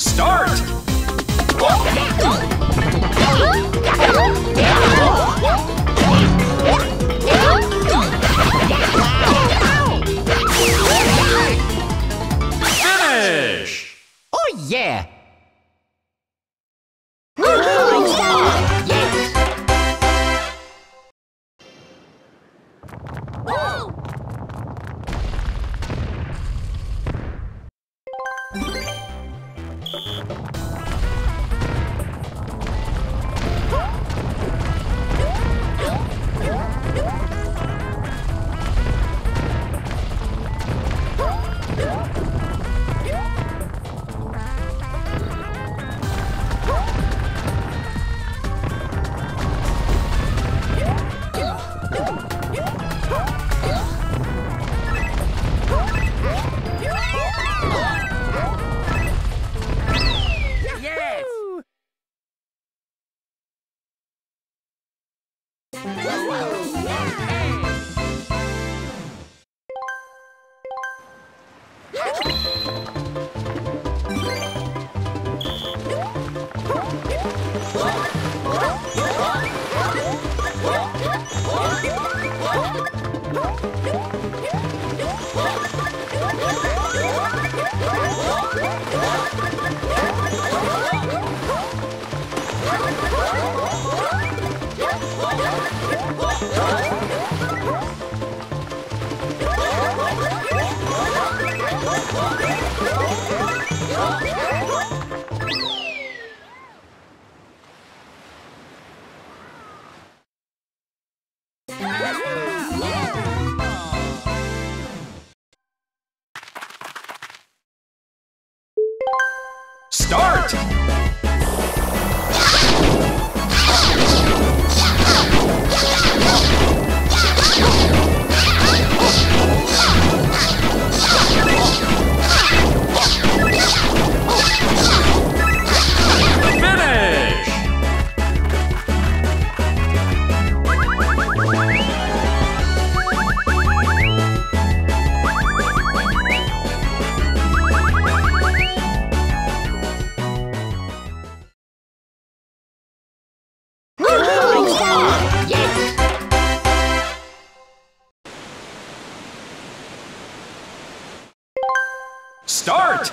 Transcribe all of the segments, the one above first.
Star Start!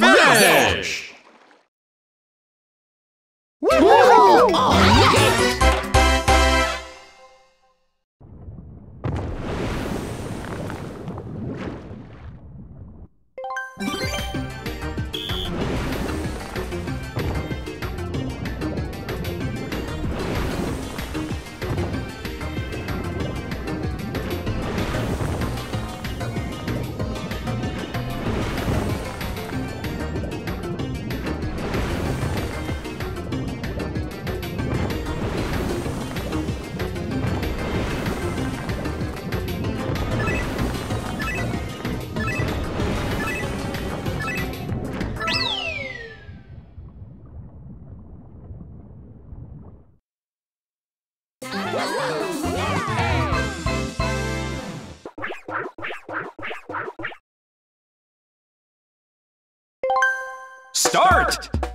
Vanish! Hurt. Hurt.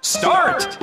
Start!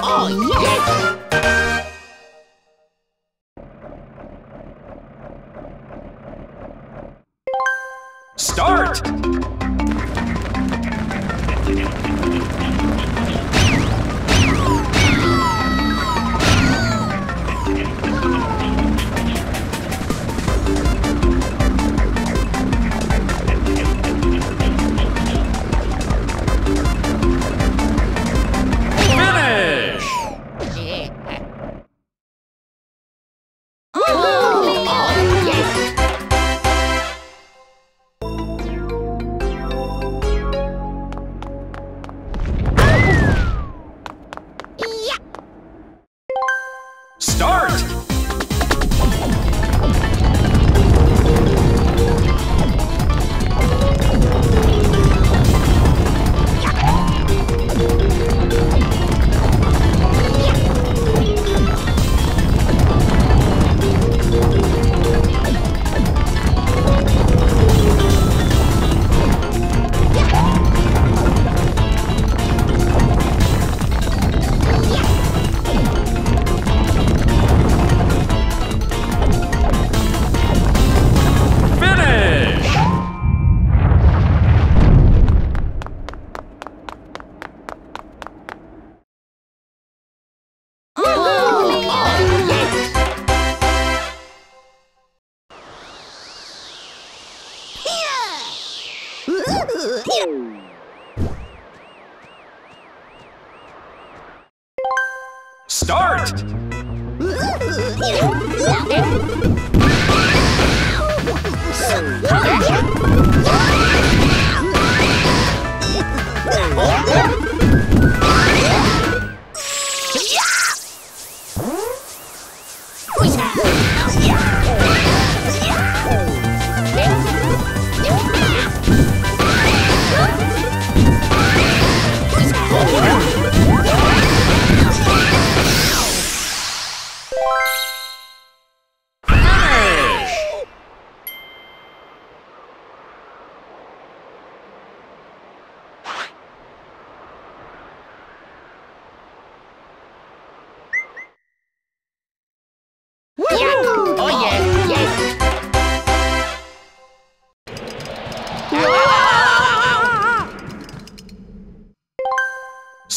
Oh, yes!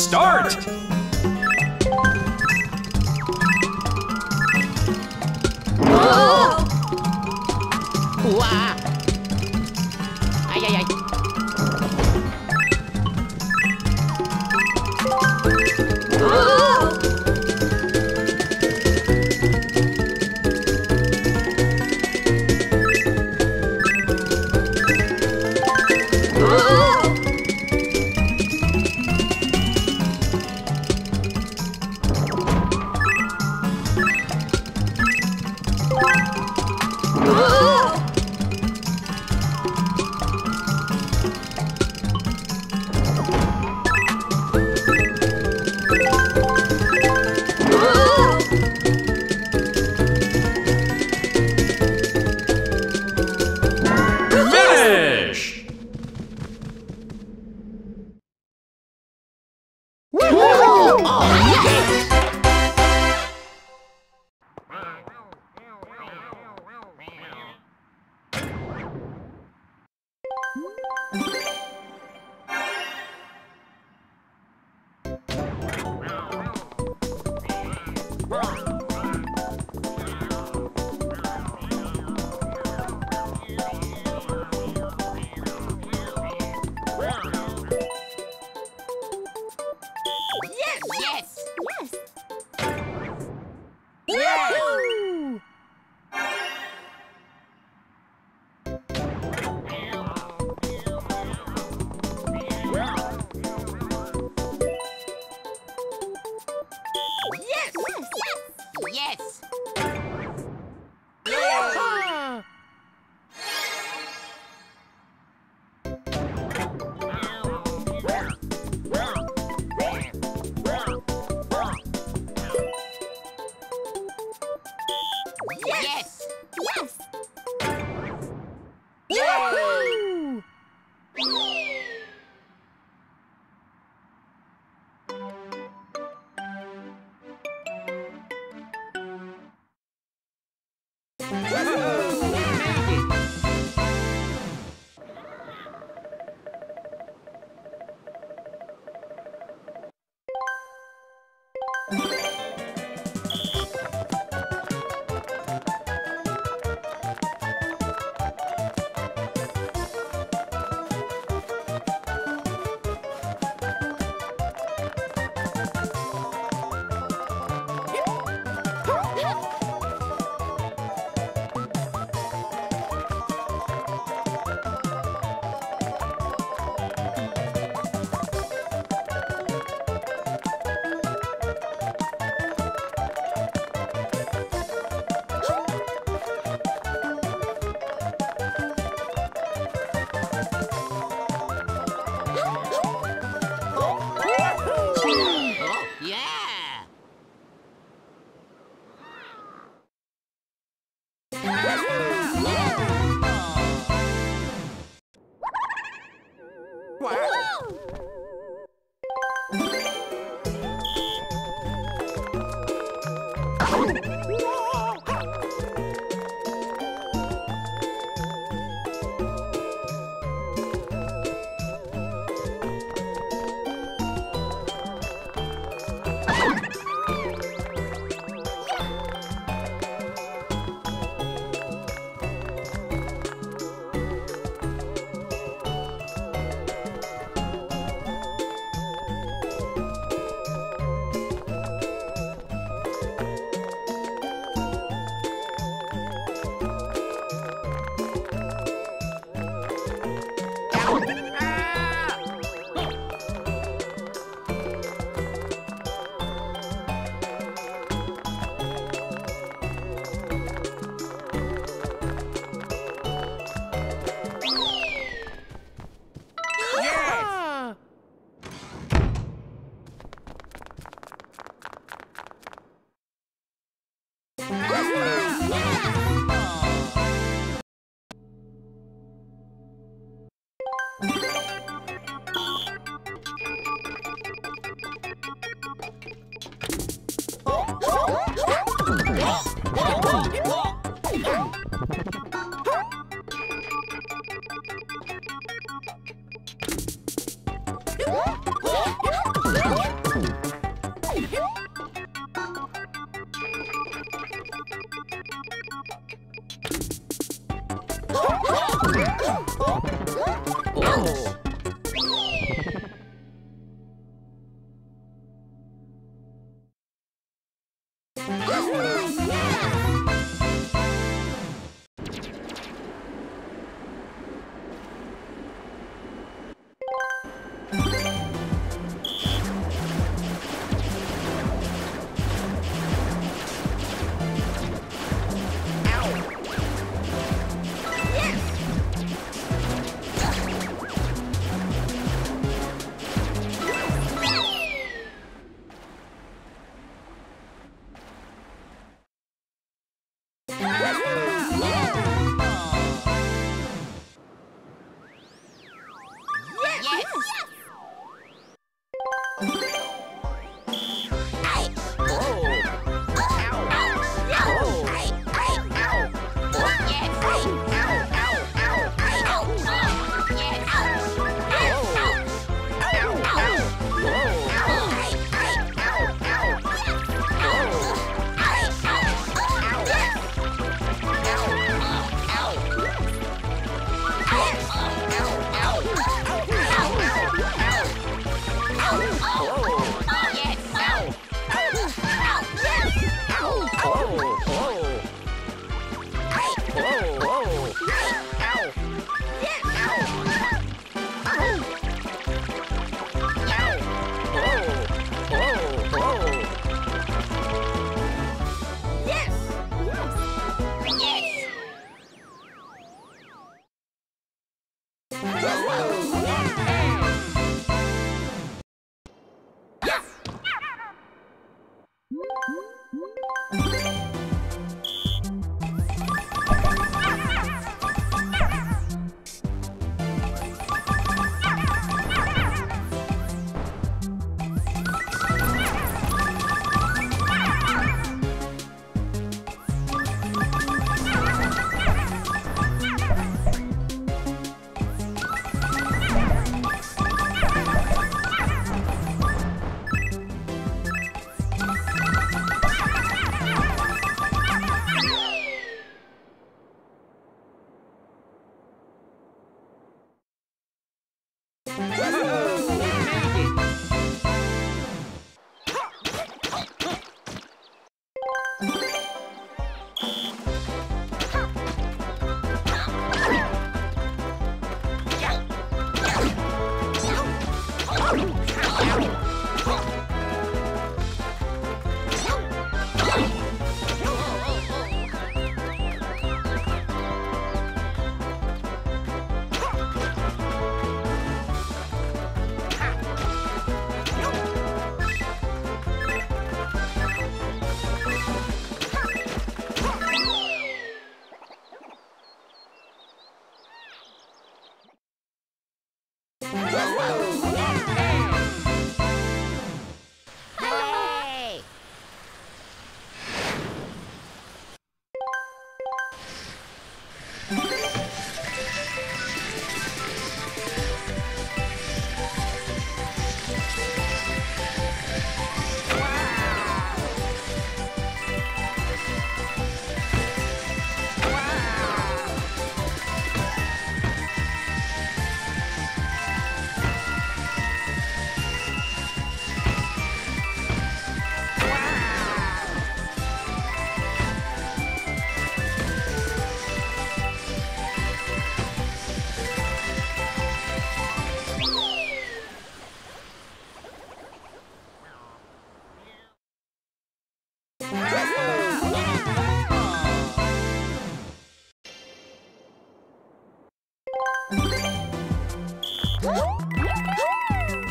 start!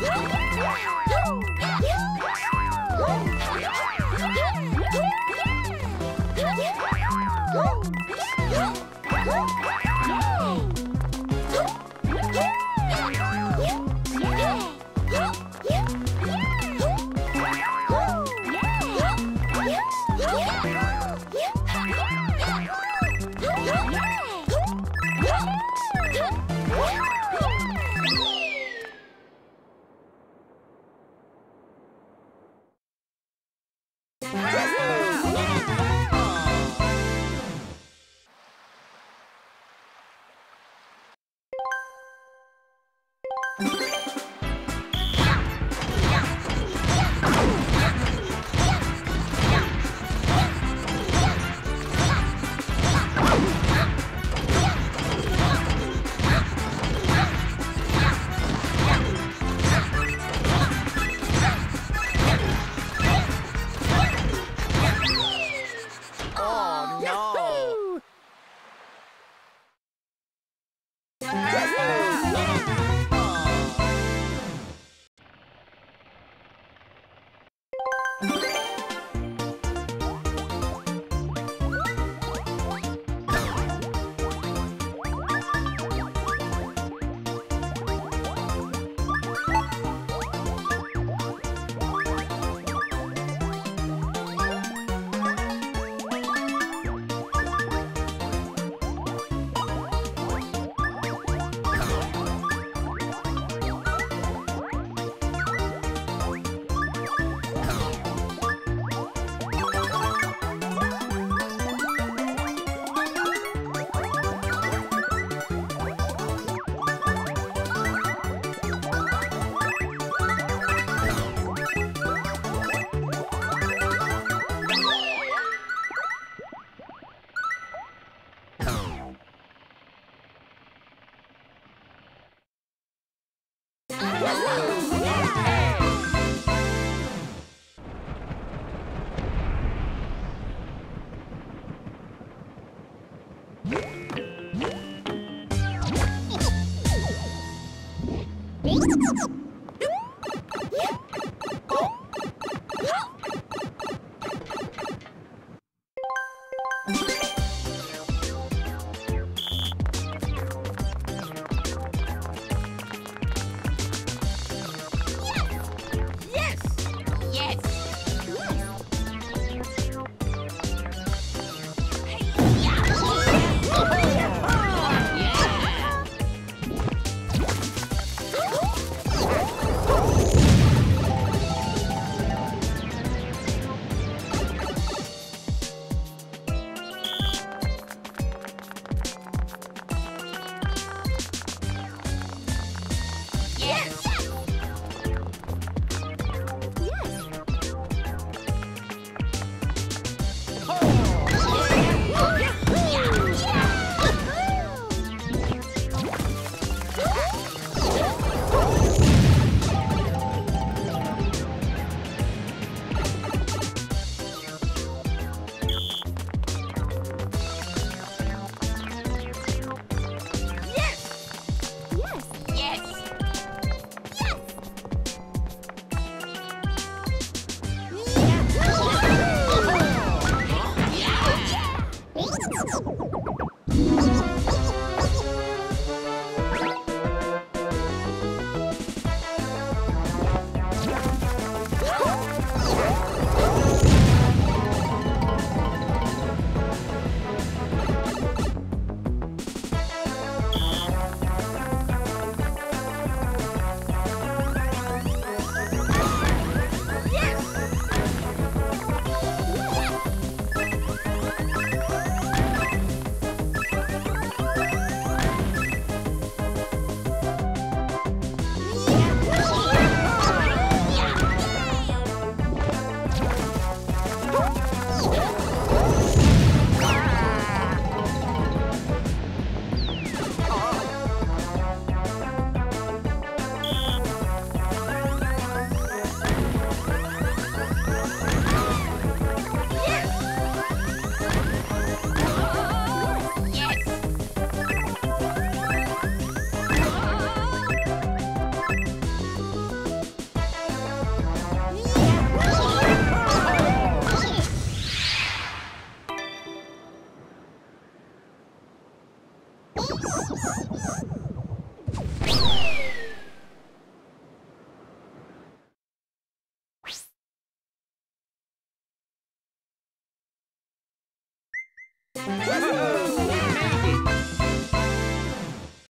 Look